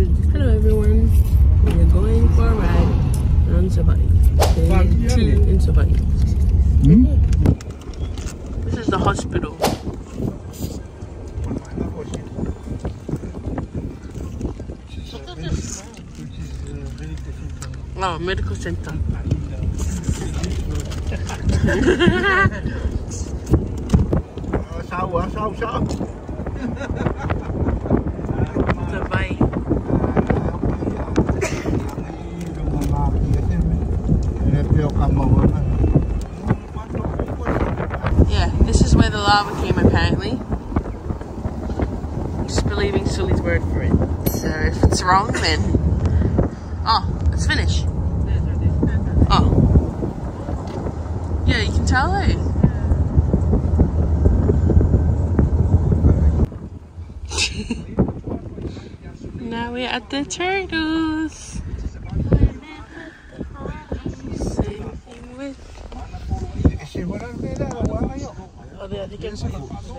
Hello everyone. We are going for a ride on Savaii. Day two in Savaii. This is the hospital. Oh, medical center. sao hả sao sao Savaii. Yeah, this is where the lava came apparently. Just Sully's word for it. So if it's wrong, then. Oh, let's finish. Oh. Yeah, you can tell, eh? now we're at the turtles. Same thing with. Oh, they, they get-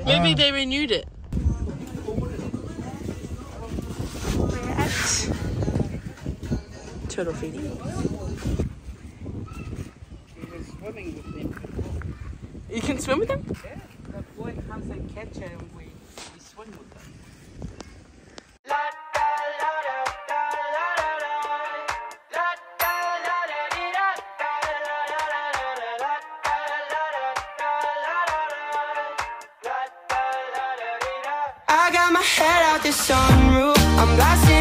Maybe they renewed it. We're at turtle feeding. You can swim with them? We swim with them. I got my head out the sunroof. I'm blasting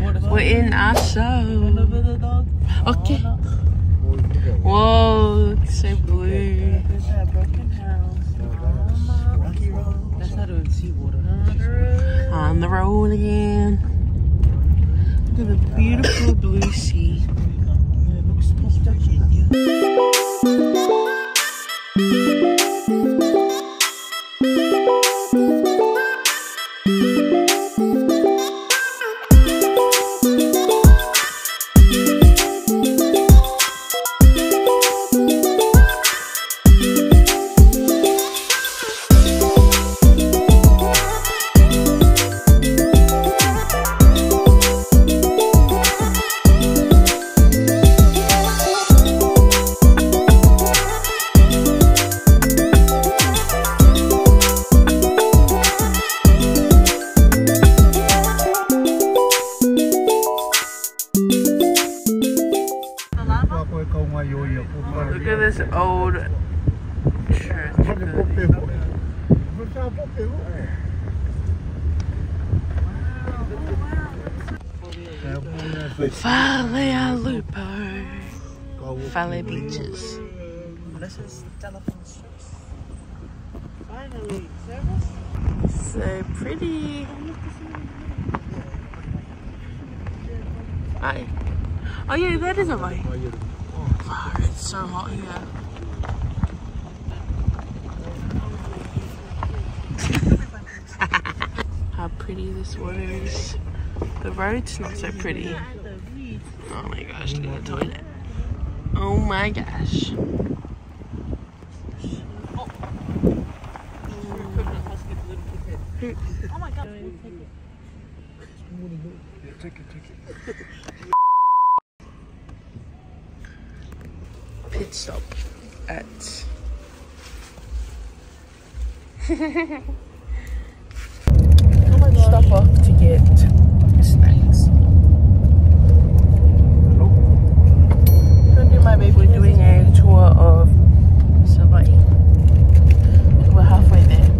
We're in our show. Okay. Whoa, so blue. On the road again. Look at the beautiful blue sea. This old church. Có cái bốc tiêu. Có sao bốc tiêu? Falealupo. Fale Beaches. This is telephone strips. Finally, service. So pretty. Hi. Oh yeah, that is a way. Wow, it's so hot here. How pretty this water is. The road's not so pretty. Oh my gosh, look at the toilet. Oh my gosh. Stop at stop off to get snacks. Don't my we're doing a tour of. We're halfway there.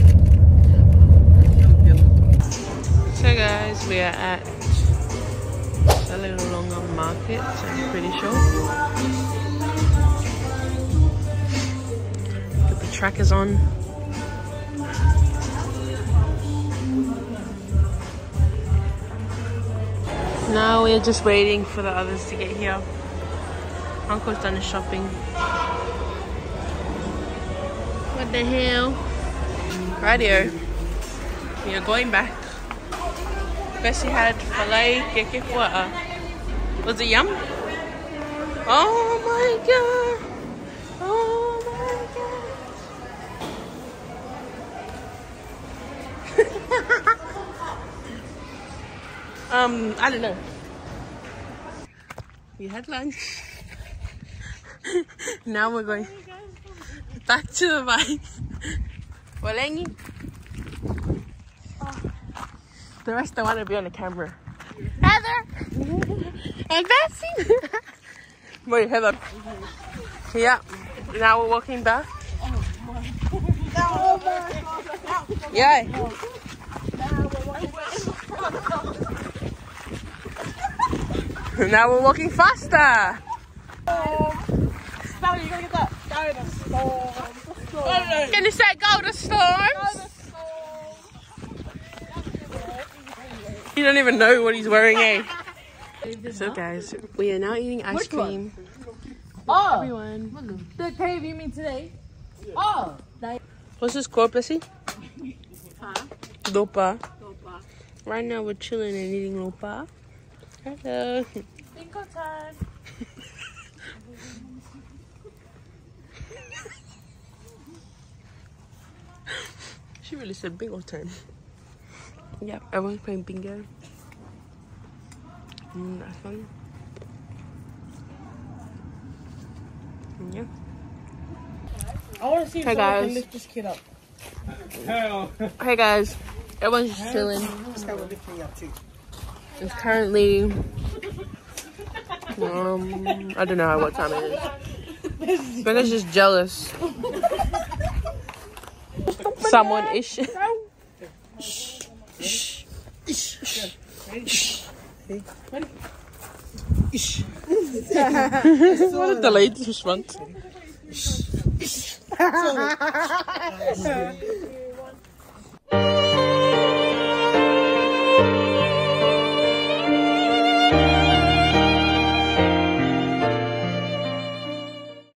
So guys, we are at a little longer market, I'm pretty sure. trackers on. Now we're just waiting for the others to get here. Uncle's done his shopping. What the hell? Radio. We are going back. Bessie had filet keke Was it yum? Oh my god! Um, I don't know. We had lunch. now we're going back to the bike. Walengi. The rest don't want to be on the camera. Heather and Bessie. Wait, Heather. Yeah. Now we're walking back. Yeah. Now we're walking faster. Sally, you gotta get that. Dinosaur. Can you say go to storms? You don't even know what he's wearing, eh? So guys, we are now eating ice cream. Oh, Everyone. the cave you mean today? Oh, What's this called, Bessie? Lopa. Right now we're chilling and eating lopa. Hello. bingo time. She really said bingo time. Yep, everyone's playing bingo. Mm, that's fun. Yeah. I want to see if Hey, someone can lift this kid up. Hey guys, everyone's just chilling. It's currently um I don't know what time it is. Becca's just jealous. Someone is. What a delayed response.